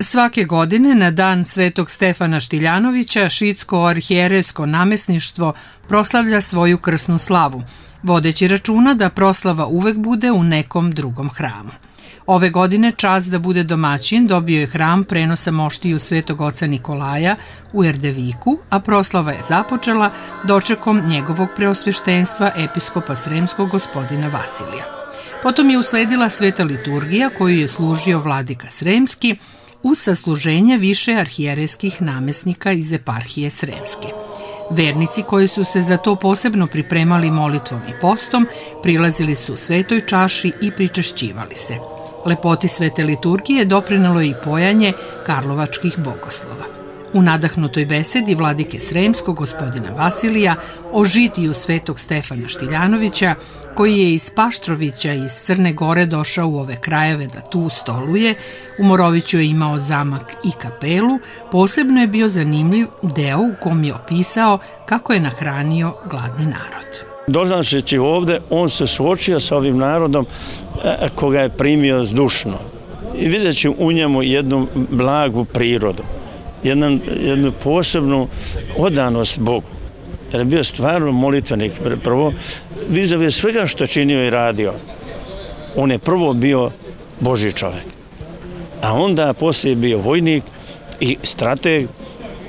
Svake godine na dan Svetog Stefana Štiljanovića Šitsko arhijerejsko namesništvo proslavlja svoju krsnu slavu, vodeći računa da proslava uvek bude u nekom drugom hramu. Ove godine čas da bude domaćin dobio je hram prenosa moštiju Svetog oca Nikolaja u Erdeviku, a proslava je započela dočekom njegovog preosveštenstva episkopa Sremskog gospodina Vasilija. Potom je usledila sveta liturgija koju je služio vladika Sremski, u sasluženje više arhijereskih namesnika iz eparhije Sremske. Vernici koji su se za to posebno pripremali molitvom i postom, prilazili su u svetoj čaši i pričešćivali se. Lepoti svete liturgije doprinalo i pojanje karlovačkih bogoslova. U nadahnutoj besedi vladike Sremskog gospodina Vasilija o žitiju svetog Stefana Štiljanovića koji je iz Paštrovića iz Crne Gore došao u ove krajeve da tu stoluje, u Moroviću je imao zamak i kapelu, posebno je bio zanimljiv deo u kom je opisao kako je nahranio gladni narod. Doznačeći ovde, on se suočio sa ovim narodom e, e, koga je primio zdušno. I videći u njemu jednu blagu prirodu, jednu, jednu posebnu odanost Bogu jer je bio stvarno molitvenik. Prvo, vizavije svega što činio i radio, on je prvo bio Boži čovjek. A onda poslije bio vojnik i strateg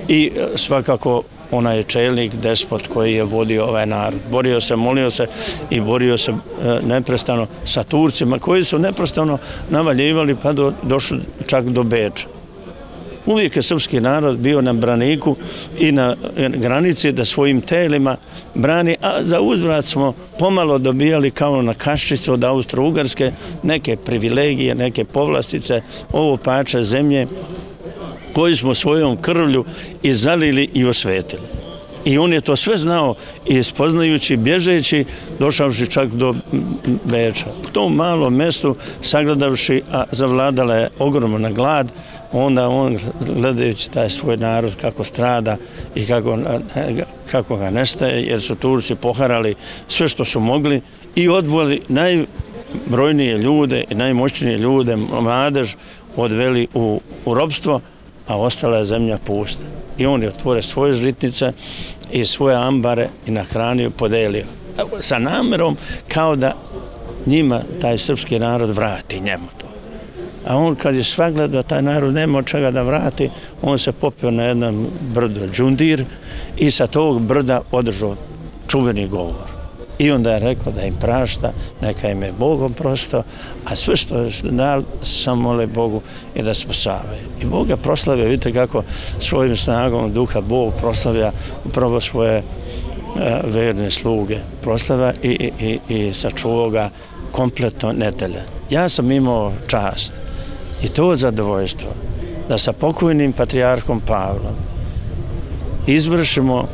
i e, svakako onaj je čelnik, despot koji je vodio ovaj narod. Borio se, molio se i borio se e, neprestano sa Turcima koji su neprestano navaljivali pa do, došli čak do Beča. Uvijek je srpski narod bio na braniku i na granici da svojim telima brani, a za uzvrat smo pomalo dobijali kao na kaščicu od Austro-Ugarske neke privilegije, neke povlastice, ovo pače zemlje koji smo svojom krvlju i zalili i osvetili. I on je to sve znao i spoznajući, bježeći, došavši čak do Beča. U tom malom mestu, sagledavši, a zavladala je ogromna glad, onda on gledajući taj svoj narod kako strada i kako, kako ga nestaje, jer su Turci poharali sve što su mogli i odvoli najbrojnije ljude i najmoćnije ljude, mladež, odveli u, u robstvo, a ostala je zemlja pusta. I on je otvore svoje žitnice i svoje ambare i nahranio, podelio. Sa namerom kao da njima taj srpski narod vrati njemu to. A on kad je svagledao da taj narod nema od čega da vrati, on se popio na jedan brdo džundir i sa tog brda održao čuveni govor. I onda je rekao da im prašta, neka im je Bogom prosto, a sve što je dal, samo mole Bogu i da spasave. I Bog ga proslavio, vidite kako svojim snagom duha Bog proslavlja upravo svoje e, verne sluge. Proslavlja i, i, i, i sačuvao ga kompletno nedelje. Ja sam imao čast i to zadovoljstvo da sa pokojnim patrijarhom Pavlom izvršimo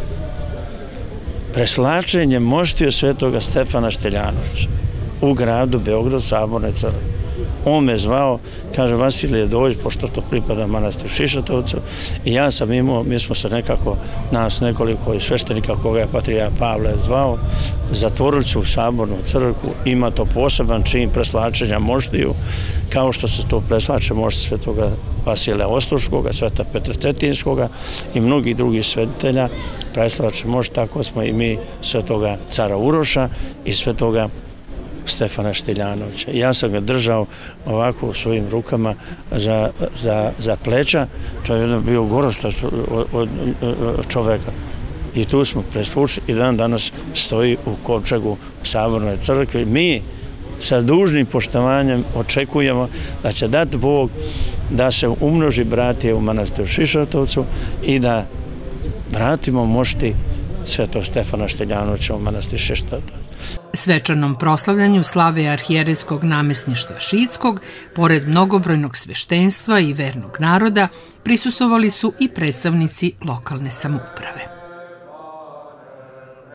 preslačenje moštio svetoga Stefana Šteljanovića u gradu Beograd, Saborne crkve on me zvao, kaže Vasilije dođi, pošto to pripada manastir Šišatovcu. I ja sam imao, mi smo se nekako, nas nekoliko i sveštenika koga je Patrija Pavle zvao, zatvorili su u Sabornu crkvu, ima to poseban čin preslačenja moštiju, kao što se to preslače mošti svetoga Vasilija Osluškoga, sveta Petra Cetinskoga i mnogih drugih svetitelja, preslače mošti, tako smo i mi svetoga cara Uroša i svetoga Stefana Štiljanovića. Ja sam ga držao ovako u svojim rukama za, za, za pleća. To je jedno bio gorost od, od, čoveka. I tu smo presvučili i dan danas stoji u Kovčegu Sabornoj crkvi. Mi sa dužnim poštovanjem očekujemo da će dati Bog da se umnoži bratije u manastiru Šišatovcu i da vratimo mošti Svetog Stefana Šteljanovića u manastiru Šišatovcu. Svečanom proslavljanju slave arhijereskog namestništva Šitskog, pored mnogobrojnog sveštenstva i vernog naroda, prisustovali su i predstavnici lokalne samouprave.